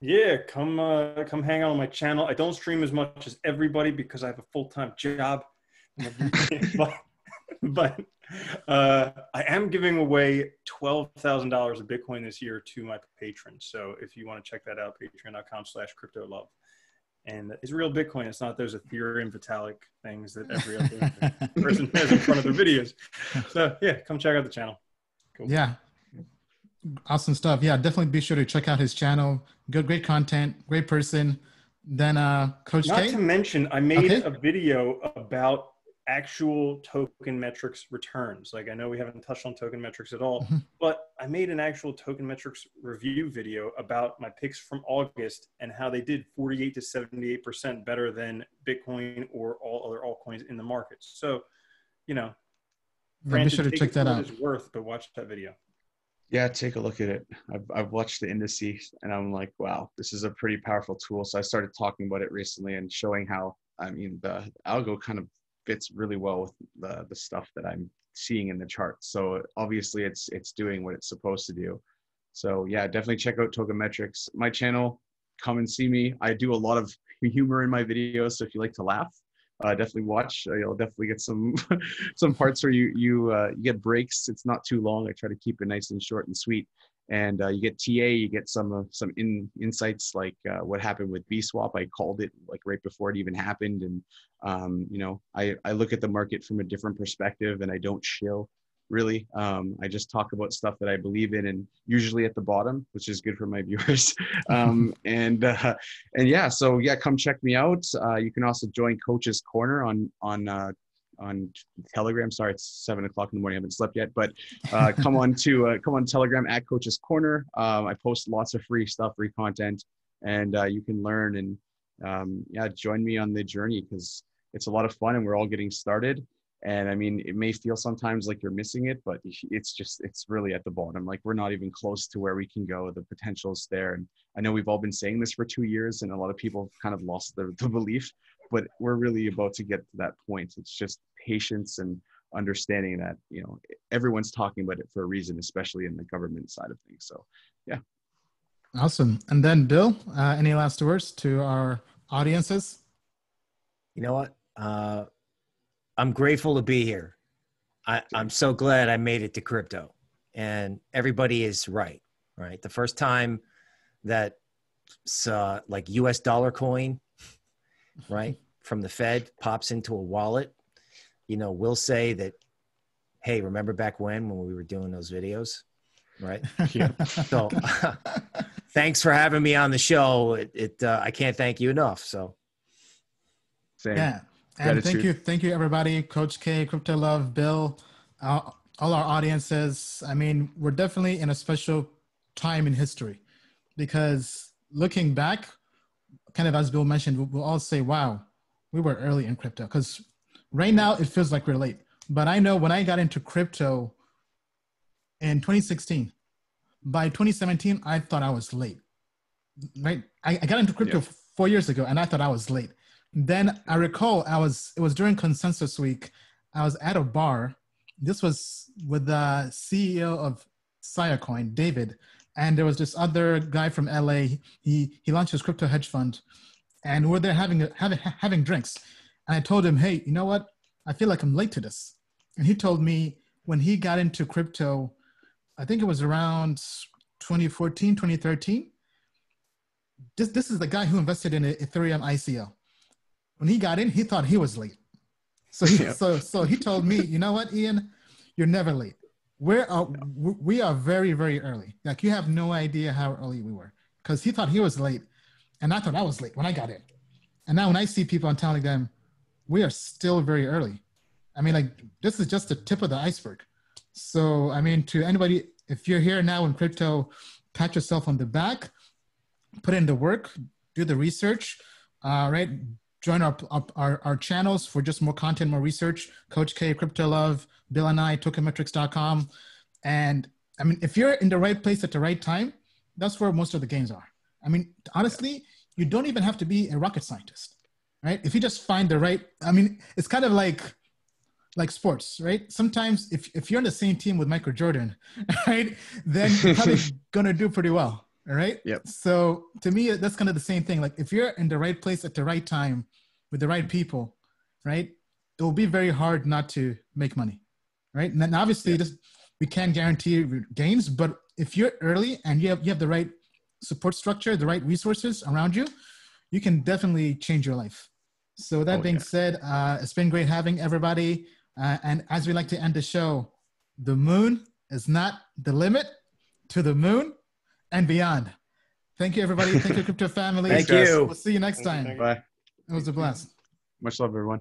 Yeah, come uh, come hang out on my channel. I don't stream as much as everybody because I have a full time job, but, but uh, I am giving away twelve thousand dollars of Bitcoin this year to my patrons. So if you want to check that out, patreon.com/slash crypto love. And it's real Bitcoin. It's not those Ethereum Vitalik things that every other person has in front of their videos. So yeah, come check out the channel. Cool. Yeah, awesome stuff. Yeah, definitely be sure to check out his channel. Good, great content, great person. Then uh Coach Not K. to mention, I made okay. a video about actual token metrics returns. Like I know we haven't touched on token metrics at all, mm-hmm. but I made an actual token metrics review video about my picks from August and how they did 48 to 78% better than Bitcoin or all other altcoins in the market. So, you know, yeah, be sure to check that out. It's worth, but watch that video. Yeah, take a look at it. I've, I've watched the indices and I'm like, wow, this is a pretty powerful tool. So I started talking about it recently and showing how, I mean, the algo kind of fits really well with the, the stuff that I'm seeing in the charts. So obviously it's, it's doing what it's supposed to do. So yeah, definitely check out Token Metrics. My channel, come and see me. I do a lot of humor in my videos. So if you like to laugh, uh, definitely watch. Uh, you'll definitely get some some parts where you you uh, you get breaks. It's not too long. I try to keep it nice and short and sweet. And uh, you get TA. You get some uh, some in, insights like uh, what happened with B swap. I called it like right before it even happened. And um, you know, I I look at the market from a different perspective, and I don't shill really. Um, I just talk about stuff that I believe in, and usually at the bottom, which is good for my viewers. um, and uh, and yeah, so yeah, come check me out. Uh, you can also join Coach's Corner on on uh, on Telegram. Sorry, it's seven o'clock in the morning. I haven't slept yet, but uh, come on to uh, come on Telegram at Coach's Corner. Um, I post lots of free stuff, free content, and uh, you can learn and um, yeah, join me on the journey because it's a lot of fun and we're all getting started and i mean it may feel sometimes like you're missing it but it's just it's really at the bottom. Like we're not even close to where we can go. The potential is there. And i know we've all been saying this for two years and a lot of people kind of lost the, the belief but we're really about to get to that point. It's just patience and understanding that you know everyone's talking about it for a reason especially in the government side of things. So yeah. Awesome. And then bill uh, any last words to our audiences? You know what? Uh I'm grateful to be here. I, I'm so glad I made it to crypto. And everybody is right, right? The first time that uh, like US dollar coin, right, from the Fed pops into a wallet, you know, we'll say that, hey, remember back when when we were doing those videos, right? Yeah. so thanks for having me on the show. It, it uh, I can't thank you enough. So. Same. Yeah. And Gratitude. thank you, thank you, everybody. Coach K, Crypto Love, Bill, uh, all our audiences. I mean, we're definitely in a special time in history because looking back, kind of as Bill mentioned, we'll all say, "Wow, we were early in crypto." Because right now it feels like we're late. But I know when I got into crypto in 2016, by 2017, I thought I was late. Right? I, I got into crypto yeah. four years ago, and I thought I was late. Then I recall I was it was during consensus week. I was at a bar. This was with the CEO of Siacoin, David, and there was this other guy from LA. He he launched his crypto hedge fund, and we're there having having having drinks. And I told him, hey, you know what? I feel like I'm late to this. And he told me when he got into crypto, I think it was around 2014, 2013. This this is the guy who invested in Ethereum ICO when he got in, he thought he was late. So he, yeah. so so he told me, you know what, Ian, you're never late. We're uh, we are very very early. Like you have no idea how early we were because he thought he was late, and I thought I was late when I got in. And now when I see people, I'm telling them, we are still very early. I mean, like this is just the tip of the iceberg. So I mean, to anybody, if you're here now in crypto, pat yourself on the back, put in the work, do the research, uh, right? Join our, our, our channels for just more content, more research. Coach K, Crypto Love, Bill and I, tokenmetrics.com. And I mean, if you're in the right place at the right time, that's where most of the games are. I mean, honestly, you don't even have to be a rocket scientist, right? If you just find the right, I mean, it's kind of like like sports, right? Sometimes if, if you're on the same team with Michael Jordan, right, then you're probably gonna do pretty well, All right. Yep. So to me, that's kind of the same thing. Like if you're in the right place at the right time with the right people, right, it will be very hard not to make money, right? And then obviously, yeah. this, we can't guarantee gains, but if you're early and you have you have the right support structure, the right resources around you, you can definitely change your life. So that oh, being yeah. said, uh, it's been great having everybody. Uh, and as we like to end the show, the moon is not the limit to the moon and beyond. Thank you, everybody. Thank you, crypto family. Thank you. We'll see you next time. Bye. It was a blast. Much love, everyone.